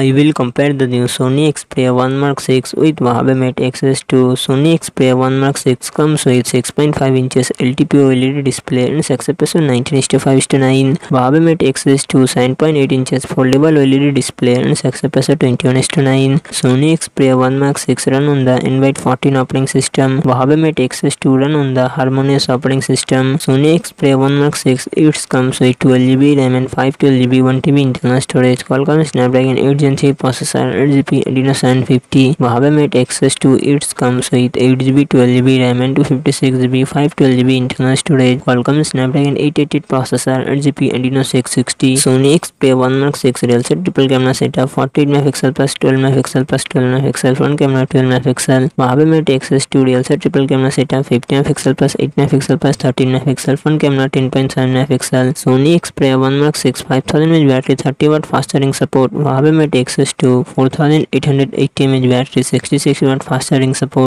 I will compare the new Sony Xperia 1 Mark 6 with Huawei Mate Xs 2. Sony Xperia 1 Mark 6 comes with 6.5 inches LTPO LED display and success ratio 19:5:9. Huawei Mate Xs 2 7.8 inches foldable LED display and success ratio 21:9. Sony Xperia 1 Mark 6 run on the Android 14 operating system. Huawei Mate Xs 2 run on the Harmonious operating system. Sony Xperia 1 Mark 6 it comes with 12GB RAM and 512GB 1TB internal storage. Qualcomm Snapdragon 8 gen three processor eight G P Adreno seven fifty Huawei Mate Xs two its come सहित eight G B twelve G B RAM and two fifty six G B five twelve G B internal storage welcome Snapdragon eight eight eight processor eight G P Adreno six sixty Sony Xperia one mark six rear set triple camera setup forty eight mega plus twelve mega pixel plus twelve mega pixel front camera twelve mega pixel Huawei Mate access to real set triple camera setup fifty mega pixel plus eight mega pixel plus thirteen mega pixel front camera ten point seven mega pixel Sony Xperia one mark six five thousand में battery thirty watt fast charging support Huawei met Xs 2 4880 mAh battery 66 watt fast charging support